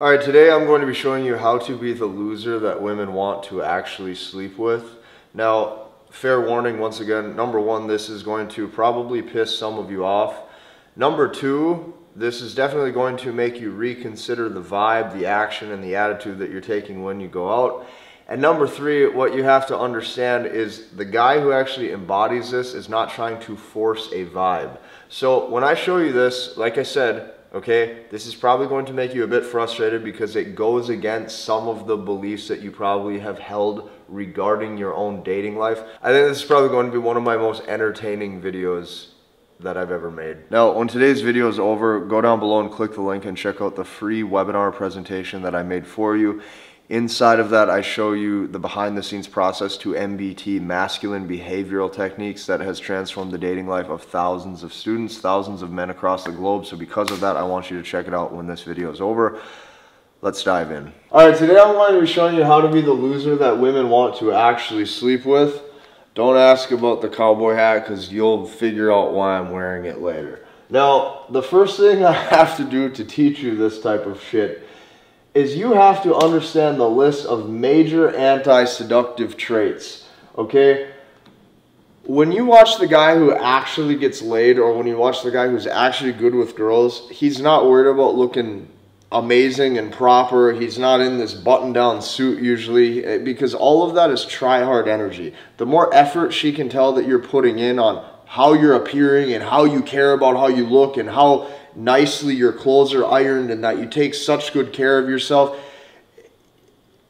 All right, today I'm going to be showing you how to be the loser that women want to actually sleep with. Now, fair warning once again, number one, this is going to probably piss some of you off. Number two, this is definitely going to make you reconsider the vibe, the action, and the attitude that you're taking when you go out. And number three, what you have to understand is the guy who actually embodies this is not trying to force a vibe. So when I show you this, like I said, okay? This is probably going to make you a bit frustrated because it goes against some of the beliefs that you probably have held regarding your own dating life. I think this is probably going to be one of my most entertaining videos that I've ever made. Now, when today's video is over, go down below and click the link and check out the free webinar presentation that I made for you. Inside of that, I show you the behind the scenes process to MBT, masculine behavioral techniques that has transformed the dating life of thousands of students, thousands of men across the globe. So because of that, I want you to check it out when this video is over. Let's dive in. All right, today I'm going to be showing you how to be the loser that women want to actually sleep with. Don't ask about the cowboy hat because you'll figure out why I'm wearing it later. Now, the first thing I have to do to teach you this type of shit is you have to understand the list of major anti-seductive traits, okay? When you watch the guy who actually gets laid or when you watch the guy who's actually good with girls, he's not worried about looking amazing and proper. He's not in this button down suit usually eh, because all of that is try hard energy. The more effort she can tell that you're putting in on how you're appearing and how you care about how you look and how nicely your clothes are ironed and that you take such good care of yourself.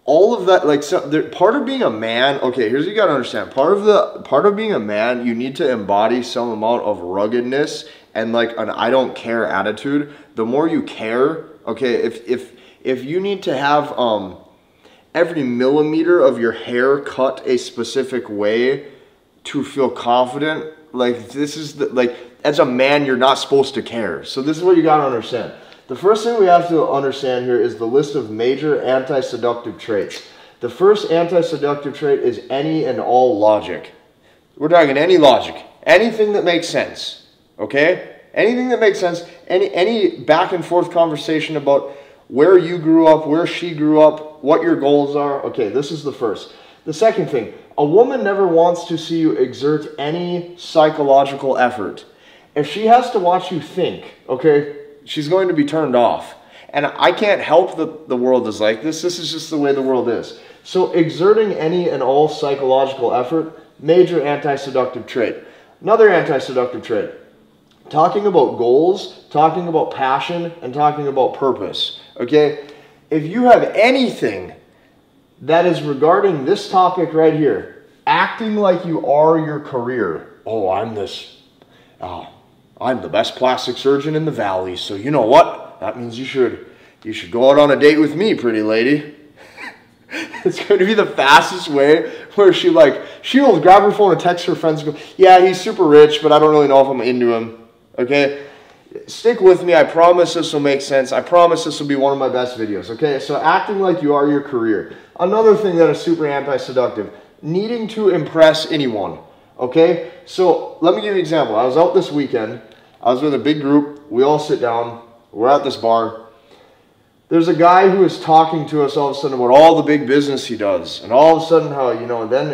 All of that like so, there, part of being a man okay here's what you got to understand. Part of the part of being a man you need to embody some amount of ruggedness and like an i don't care attitude. The more you care okay if if if you need to have um every millimeter of your hair cut a specific way to feel confident like this is the like as a man, you're not supposed to care. So this is what you got to understand. The first thing we have to understand here is the list of major anti-seductive traits. The first anti-seductive trait is any and all logic. We're talking any logic, anything that makes sense, okay? Anything that makes sense, any, any back and forth conversation about where you grew up, where she grew up, what your goals are. Okay, this is the first. The second thing, a woman never wants to see you exert any psychological effort if she has to watch you think, okay, she's going to be turned off. And I can't help that the world is like this. This is just the way the world is. So exerting any and all psychological effort, major anti-seductive trait. Another anti-seductive trait. Talking about goals, talking about passion, and talking about purpose. Okay? If you have anything that is regarding this topic right here, acting like you are your career. Oh, I'm this. Oh, I'm the best plastic surgeon in the valley, so you know what? That means you should you should go out on a date with me, pretty lady. it's going to be the fastest way where she like she'll grab her phone and text her friends go, yeah, he's super rich, but I don't really know if I'm into him. Okay? Stick with me. I promise this will make sense. I promise this will be one of my best videos. Okay? So acting like you are your career. Another thing that is super anti-seductive. Needing to impress anyone. Okay? So let me give you an example. I was out this weekend I was with a big group. We all sit down. We're at this bar. There's a guy who is talking to us all of a sudden about all the big business he does. And all of a sudden, how, you know, then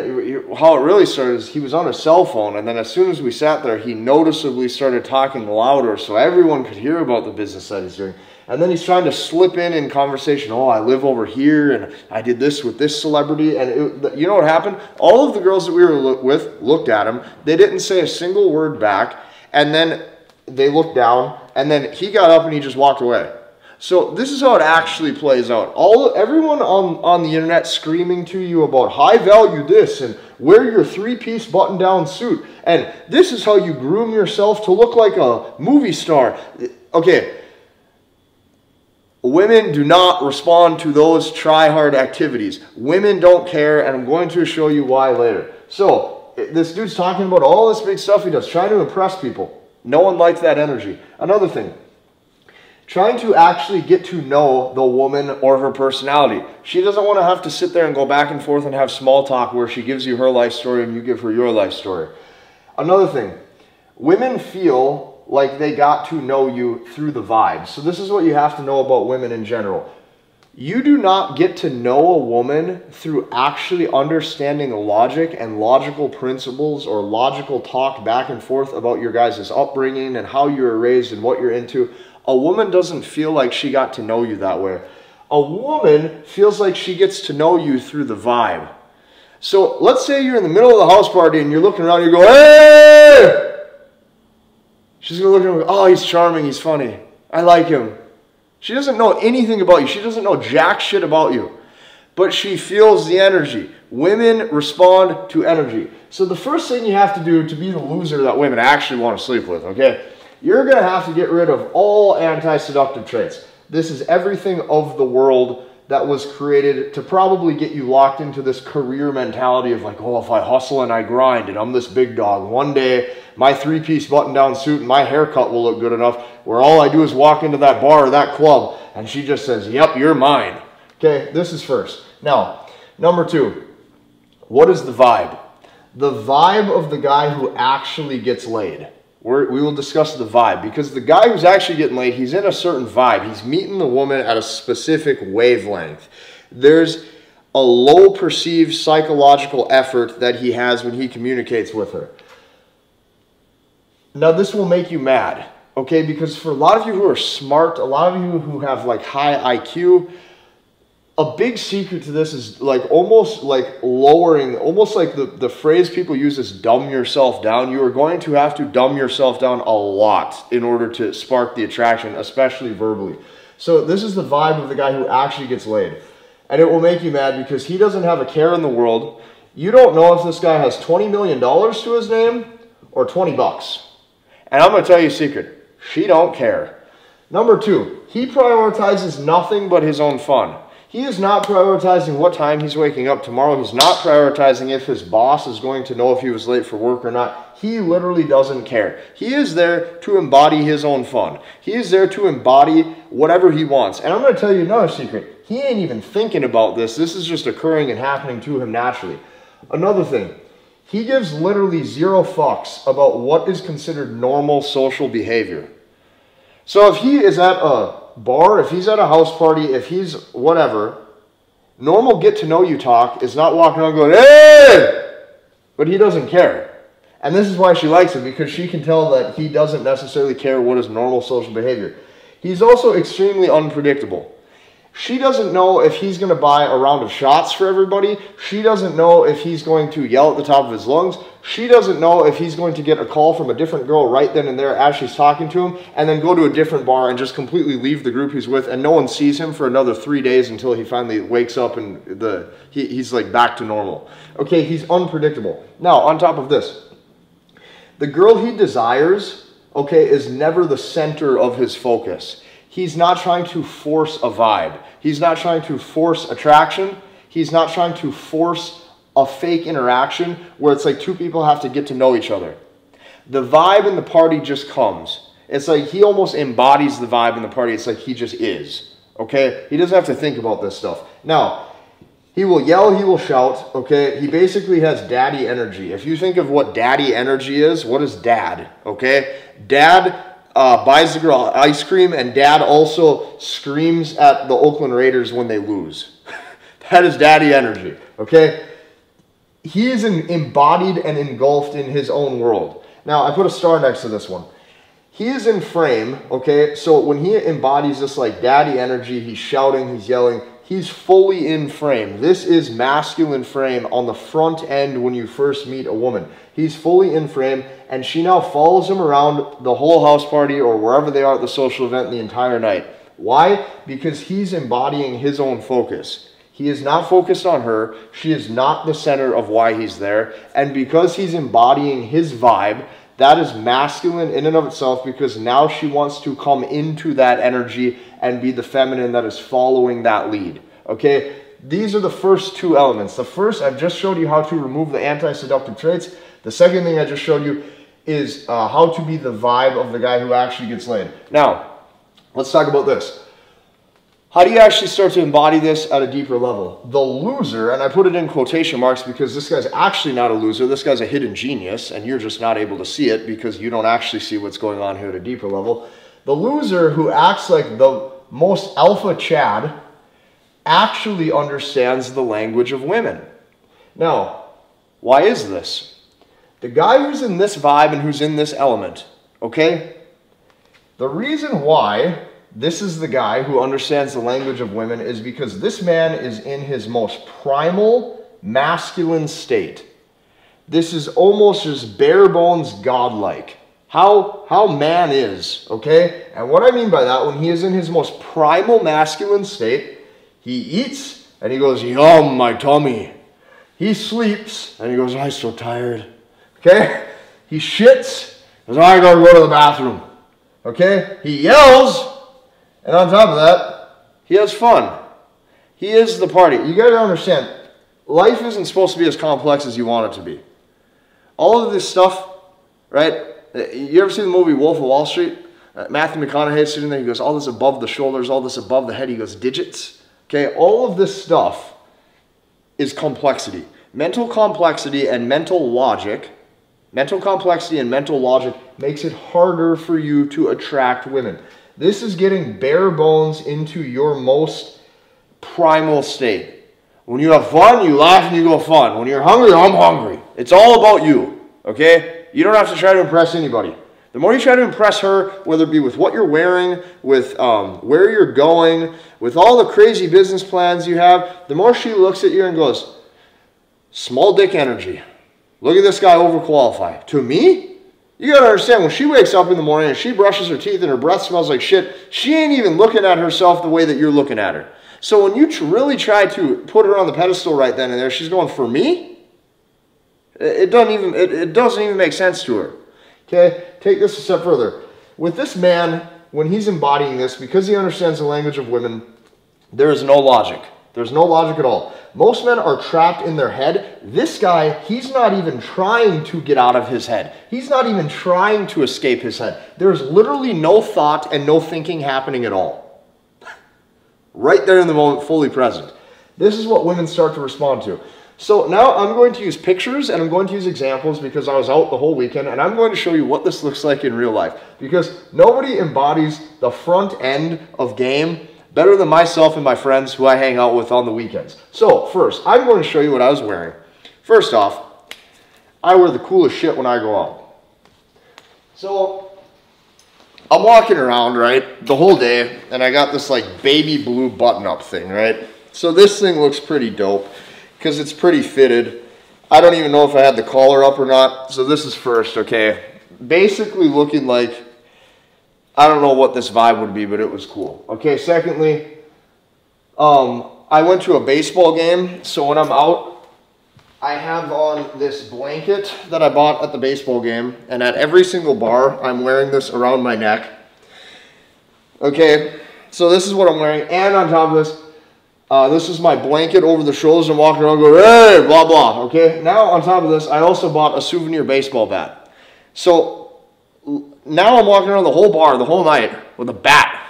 how it really started is he was on a cell phone. And then as soon as we sat there, he noticeably started talking louder so everyone could hear about the business that he's doing. And then he's trying to slip in in conversation. Oh, I live over here and I did this with this celebrity. And it, you know what happened? All of the girls that we were with looked at him. They didn't say a single word back. And then they looked down, and then he got up and he just walked away. So this is how it actually plays out. All everyone on, on the internet screaming to you about high value this and wear your three-piece button-down suit. And this is how you groom yourself to look like a movie star. Okay. Women do not respond to those try-hard activities. Women don't care, and I'm going to show you why later. So, this dude's talking about all this big stuff he does, trying to impress people. No one likes that energy. Another thing, trying to actually get to know the woman or her personality. She doesn't want to have to sit there and go back and forth and have small talk where she gives you her life story and you give her your life story. Another thing, women feel like they got to know you through the vibes. So this is what you have to know about women in general. You do not get to know a woman through actually understanding the logic and logical principles or logical talk back and forth about your guys' upbringing and how you were raised and what you're into. A woman doesn't feel like she got to know you that way. A woman feels like she gets to know you through the vibe. So let's say you're in the middle of the house party and you're looking around you go, hey! She's gonna look at him oh, he's charming, he's funny. I like him. She doesn't know anything about you. She doesn't know jack shit about you. But she feels the energy. Women respond to energy. So the first thing you have to do to be the loser that women actually want to sleep with, okay? You're going to have to get rid of all anti-seductive traits. This is everything of the world that was created to probably get you locked into this career mentality of like, oh, if I hustle and I grind and I'm this big dog, one day my three piece button down suit and my haircut will look good enough where all I do is walk into that bar or that club and she just says, yep, you're mine. Okay, this is first. Now, number two, what is the vibe? The vibe of the guy who actually gets laid. We're, we will discuss the vibe because the guy who's actually getting laid, he's in a certain vibe. He's meeting the woman at a specific wavelength. There's a low perceived psychological effort that he has when he communicates with her. Now, this will make you mad, okay? Because for a lot of you who are smart, a lot of you who have like high IQ, a big secret to this is like almost like lowering, almost like the, the phrase people use is dumb yourself down. You are going to have to dumb yourself down a lot in order to spark the attraction, especially verbally. So this is the vibe of the guy who actually gets laid. And it will make you mad because he doesn't have a care in the world. You don't know if this guy has $20 million to his name or 20 bucks. And I'm going to tell you a secret. She don't care. Number two, he prioritizes nothing but his own fun. He is not prioritizing what time he's waking up tomorrow. He's not prioritizing if his boss is going to know if he was late for work or not. He literally doesn't care. He is there to embody his own fun. He is there to embody whatever he wants. And I'm going to tell you another secret. He ain't even thinking about this. This is just occurring and happening to him naturally. Another thing, he gives literally zero fucks about what is considered normal social behavior. So if he is at a bar, if he's at a house party, if he's whatever, normal get to know you talk is not walking around going, hey! But he doesn't care. And this is why she likes him, because she can tell that he doesn't necessarily care what is normal social behavior. He's also extremely unpredictable. She doesn't know if he's going to buy a round of shots for everybody. She doesn't know if he's going to yell at the top of his lungs. She doesn't know if he's going to get a call from a different girl right then and there as she's talking to him and then go to a different bar and just completely leave the group he's with and no one sees him for another three days until he finally wakes up and the he, he's like back to normal. Okay, he's unpredictable. Now, on top of this, the girl he desires, okay, is never the center of his focus. He's not trying to force a vibe. He's not trying to force attraction. He's not trying to force a fake interaction where it's like two people have to get to know each other. The vibe in the party just comes. It's like he almost embodies the vibe in the party. It's like he just is. Okay? He doesn't have to think about this stuff. Now, he will yell, he will shout, okay? He basically has daddy energy. If you think of what daddy energy is, what is dad, okay? Dad uh, buys the girl ice cream, and dad also screams at the Oakland Raiders when they lose. that is daddy energy, okay? He is embodied and engulfed in his own world. Now, I put a star next to this one. He is in frame, okay? So when he embodies this like daddy energy, he's shouting, he's yelling, he's fully in frame. This is masculine frame on the front end when you first meet a woman. He's fully in frame, and she now follows him around the whole house party or wherever they are at the social event the entire night. Why? Because he's embodying his own focus. He is not focused on her. She is not the center of why he's there. And because he's embodying his vibe, that is masculine in and of itself because now she wants to come into that energy and be the feminine that is following that lead. Okay? These are the first two elements. The first, I've just showed you how to remove the anti-seductive traits. The second thing I just showed you is uh, how to be the vibe of the guy who actually gets laid. Now, let's talk about this. How do you actually start to embody this at a deeper level? The loser, and I put it in quotation marks because this guy's actually not a loser. This guy's a hidden genius, and you're just not able to see it because you don't actually see what's going on here at a deeper level. The loser who acts like the most alpha Chad actually understands the language of women. Now, why is this? The guy who's in this vibe and who's in this element, okay? The reason why this is the guy who understands the language of women is because this man is in his most primal masculine state. This is almost just bare bones godlike. How, how man is, okay? And what I mean by that, when he is in his most primal masculine state, he eats and he goes, Yum, my tummy. He sleeps and he goes, I'm so tired. Okay? He shits, goes, I gotta go to the bathroom. Okay? He yells, and on top of that, he has fun. He is the party. You gotta understand, life isn't supposed to be as complex as you want it to be. All of this stuff, right? You ever seen the movie Wolf of Wall Street? Uh, Matthew McConaughey sitting there, he goes, all this above the shoulders, all this above the head. He goes, digits. Okay, all of this stuff is complexity. Mental complexity and mental logic, mental complexity and mental logic makes it harder for you to attract women. This is getting bare bones into your most primal state. When you have fun, you laugh and you go fun. When you're hungry, I'm hungry. It's all about you, okay? You don't have to try to impress anybody. The more you try to impress her, whether it be with what you're wearing, with um, where you're going, with all the crazy business plans you have, the more she looks at you and goes, small dick energy. Look at this guy overqualified. To me, you gotta understand when she wakes up in the morning and she brushes her teeth and her breath smells like shit, she ain't even looking at herself the way that you're looking at her. So when you really try to put her on the pedestal right then and there, she's going, for me? It doesn't even, it, it doesn't even make sense to her. Okay, take this a step further. With this man, when he's embodying this, because he understands the language of women, there is no logic. There's no logic at all. Most men are trapped in their head. This guy, he's not even trying to get out of his head. He's not even trying to escape his head. There's literally no thought and no thinking happening at all. right there in the moment, fully present. This is what women start to respond to. So now I'm going to use pictures and I'm going to use examples because I was out the whole weekend and I'm going to show you what this looks like in real life because nobody embodies the front end of game better than myself and my friends who I hang out with on the weekends. So first, I'm going to show you what I was wearing. First off, I wear the coolest shit when I go out. So I'm walking around, right, the whole day and I got this like baby blue button up thing, right? So this thing looks pretty dope because it's pretty fitted. I don't even know if I had the collar up or not. So this is first, okay. Basically looking like, I don't know what this vibe would be, but it was cool. Okay, secondly, um, I went to a baseball game. So when I'm out, I have on this blanket that I bought at the baseball game. And at every single bar, I'm wearing this around my neck. Okay, so this is what I'm wearing. And on top of this, uh, this is my blanket over the shoulders and walking around going, hey, blah, blah, okay? Now, on top of this, I also bought a souvenir baseball bat. So now I'm walking around the whole bar the whole night with a bat.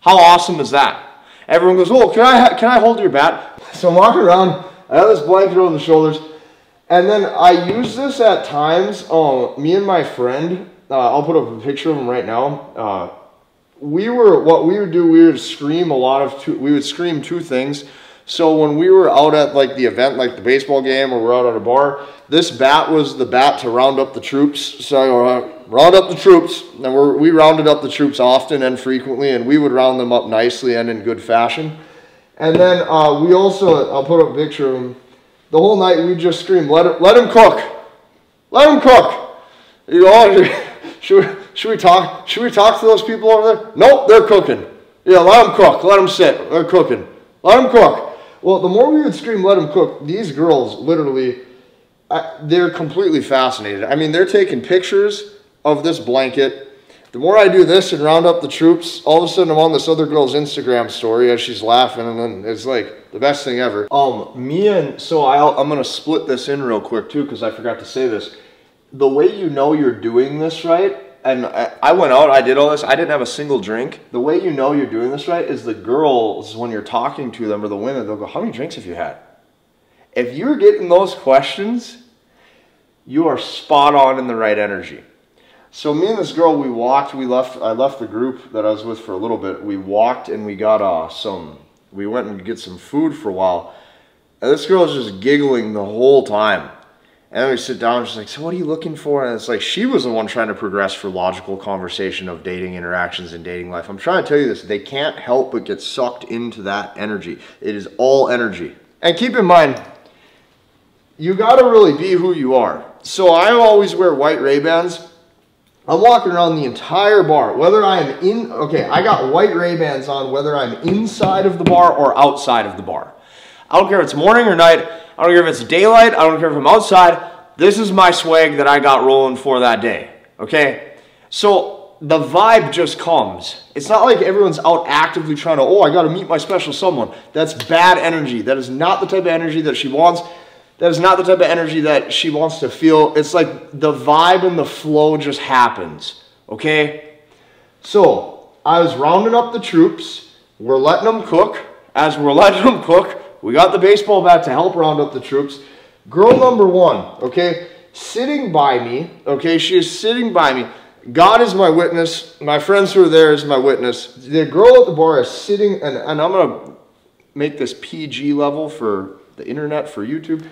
How awesome is that? Everyone goes, oh, can I, can I hold your bat? So I'm walking around, I have this blanket over the shoulders, and then I use this at times. Oh, me and my friend, uh, I'll put up a picture of him right now. Uh, we were what we would do we would scream a lot of two, we would scream two things so when we were out at like the event like the baseball game or we're out at a bar this bat was the bat to round up the troops so uh, round up the troops and we we rounded up the troops often and frequently and we would round them up nicely and in good fashion and then uh, we also i'll put up a picture of him the whole night we just screamed, let, it, let him cook let him cook you know should should we talk? Should we talk to those people over there? Nope, they're cooking. Yeah, let them cook. Let them sit. They're cooking. Let them cook. Well, the more we would scream, "Let them cook," these girls literally, they're completely fascinated. I mean, they're taking pictures of this blanket. The more I do this and round up the troops, all of a sudden I'm on this other girl's Instagram story as she's laughing, and then it's like the best thing ever. Um, me and so I'll, I'm gonna split this in real quick too because I forgot to say this. The way you know you're doing this right and I went out, I did all this, I didn't have a single drink. The way you know you're doing this right is the girls, when you're talking to them, or the women, they'll go, How many drinks have you had? If you're getting those questions, you are spot on in the right energy. So me and this girl, we walked, we left, I left the group that I was with for a little bit. We walked and we got uh, some we went and get some food for a while. And this girl is just giggling the whole time. And then we sit down and she's like, so what are you looking for? And it's like, she was the one trying to progress for logical conversation of dating interactions and dating life. I'm trying to tell you this, they can't help but get sucked into that energy. It is all energy. And keep in mind, you gotta really be who you are. So I always wear white Ray-Bans. I'm walking around the entire bar, whether I am in, okay, I got white Ray-Bans on, whether I'm inside of the bar or outside of the bar. I don't care if it's morning or night, I don't care if it's daylight, I don't care if I'm outside. This is my swag that I got rolling for that day, okay? So the vibe just comes. It's not like everyone's out actively trying to, oh, I gotta meet my special someone. That's bad energy. That is not the type of energy that she wants. That is not the type of energy that she wants to feel. It's like the vibe and the flow just happens, okay? So, I was rounding up the troops. We're letting them cook. As we're letting them cook, we got the baseball bat to help round up the troops. Girl number one, okay, sitting by me, okay, she is sitting by me. God is my witness. My friends who are there is my witness. The girl at the bar is sitting, and, and I'm going to make this PG level for the internet, for YouTube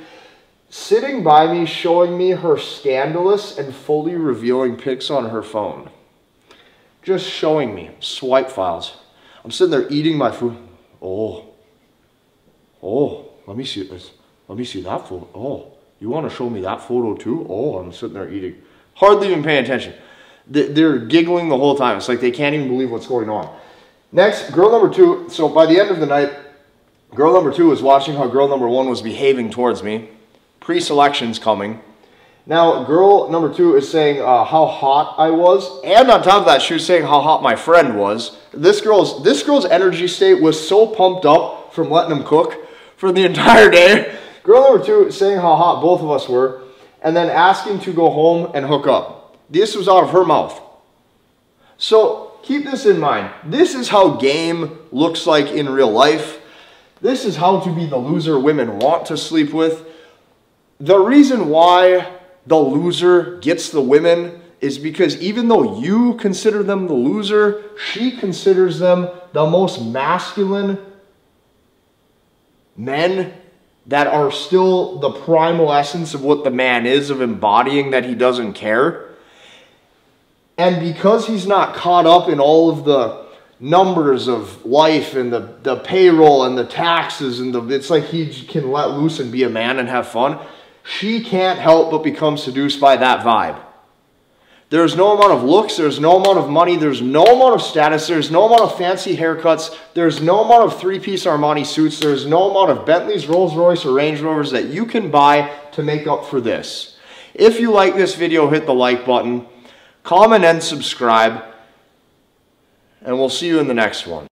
sitting by me showing me her scandalous and fully revealing pics on her phone. Just showing me swipe files. I'm sitting there eating my food. Oh, oh, let me see this. Let me see that photo. Oh, you want to show me that photo too? Oh, I'm sitting there eating. Hardly even paying attention. They're giggling the whole time. It's like they can't even believe what's going on. Next, girl number two. So by the end of the night, girl number two was watching how girl number one was behaving towards me pre-selection's coming. Now, girl number two is saying uh, how hot I was, and on top of that, she was saying how hot my friend was. This girl's this girl's energy state was so pumped up from letting him cook for the entire day. Girl number two saying how hot both of us were, and then asking to go home and hook up. This was out of her mouth. So keep this in mind. This is how game looks like in real life. This is how to be the loser women want to sleep with. The reason why the loser gets the women is because even though you consider them the loser, she considers them the most masculine men that are still the primal essence of what the man is, of embodying that he doesn't care. And because he's not caught up in all of the numbers of life and the, the payroll and the taxes and the, it's like he can let loose and be a man and have fun she can't help but become seduced by that vibe. There's no amount of looks, there's no amount of money, there's no amount of status, there's no amount of fancy haircuts, there's no amount of three-piece Armani suits, there's no amount of Bentleys, Rolls Royce, or Range Rovers that you can buy to make up for this. If you like this video, hit the like button, comment and subscribe, and we'll see you in the next one.